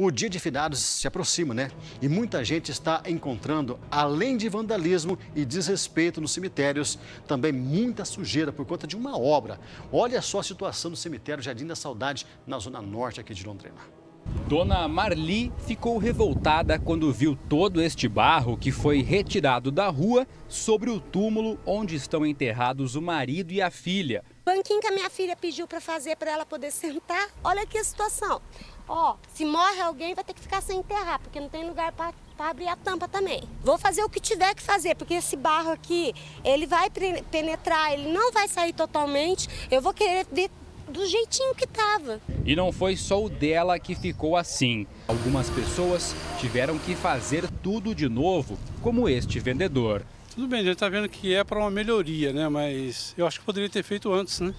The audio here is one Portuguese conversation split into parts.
O dia de finados se aproxima, né? E muita gente está encontrando, além de vandalismo e desrespeito nos cemitérios, também muita sujeira por conta de uma obra. Olha só a situação do cemitério Jardim da Saudade, na zona norte aqui de Londrina. Dona Marli ficou revoltada quando viu todo este barro que foi retirado da rua sobre o túmulo onde estão enterrados o marido e a filha. Banquinho que a minha filha pediu para fazer para ela poder sentar. Olha aqui a situação. Ó, se morre alguém, vai ter que ficar sem enterrar, porque não tem lugar para abrir a tampa também. Vou fazer o que tiver que fazer, porque esse barro aqui, ele vai penetrar, ele não vai sair totalmente. Eu vou querer ver do jeitinho que estava. E não foi só o dela que ficou assim. Algumas pessoas tiveram que fazer tudo de novo, como este vendedor. Tudo bem, a gente está vendo que é para uma melhoria, né? Mas eu acho que poderia ter feito antes, né?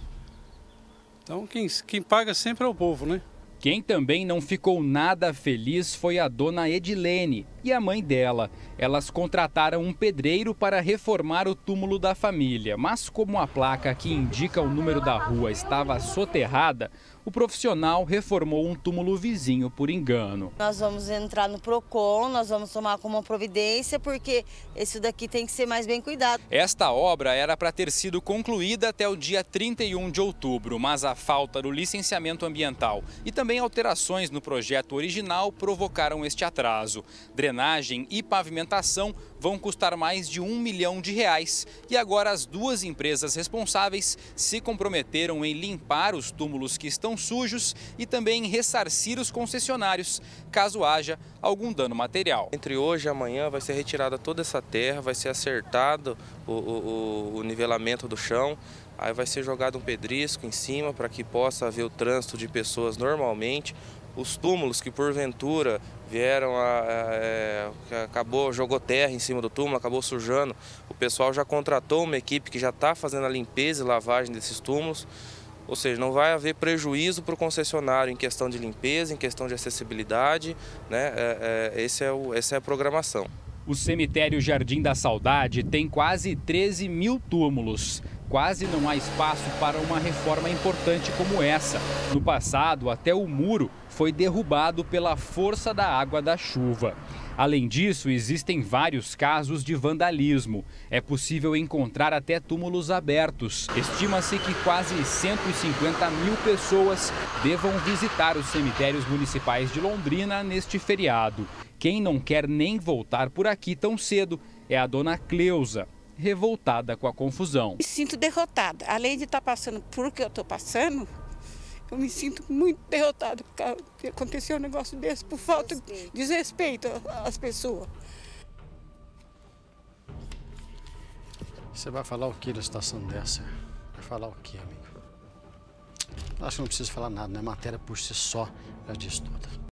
Então quem, quem paga sempre é o povo, né? Quem também não ficou nada feliz foi a dona Edilene e a mãe dela. Elas contrataram um pedreiro para reformar o túmulo da família, mas como a placa que indica o número da rua estava soterrada, o profissional reformou um túmulo vizinho por engano. Nós vamos entrar no PROCON, nós vamos tomar como providência, porque esse daqui tem que ser mais bem cuidado. Esta obra era para ter sido concluída até o dia 31 de outubro, mas a falta do licenciamento ambiental e também alterações no projeto original provocaram este atraso. Drenagem e pavimentação vão custar mais de um milhão de reais. E agora as duas empresas responsáveis se comprometeram em limpar os túmulos que estão sujos e também ressarcir os concessionários, caso haja algum dano material. Entre hoje e amanhã vai ser retirada toda essa terra, vai ser acertado o, o, o nivelamento do chão, aí vai ser jogado um pedrisco em cima para que possa haver o trânsito de pessoas normalmente. Os túmulos que porventura vieram a, a, é, acabou jogou terra em cima do túmulo, acabou sujando. O pessoal já contratou uma equipe que já está fazendo a limpeza e lavagem desses túmulos. Ou seja, não vai haver prejuízo para o concessionário em questão de limpeza, em questão de acessibilidade. Né? É, é, esse é o, essa é a programação. O cemitério Jardim da Saudade tem quase 13 mil túmulos. Quase não há espaço para uma reforma importante como essa. No passado, até o muro foi derrubado pela força da água da chuva. Além disso, existem vários casos de vandalismo. É possível encontrar até túmulos abertos. Estima-se que quase 150 mil pessoas devam visitar os cemitérios municipais de Londrina neste feriado. Quem não quer nem voltar por aqui tão cedo é a dona Cleusa, revoltada com a confusão. Me sinto derrotada. Além de estar passando por o que eu estou passando, eu me sinto muito derrotada porque aconteceu um negócio desse por falta de desrespeito às pessoas. Você vai falar o que da situação dessa? Vai falar o que, amigo? Acho que não precisa falar nada, né? A matéria por si só já diz tudo.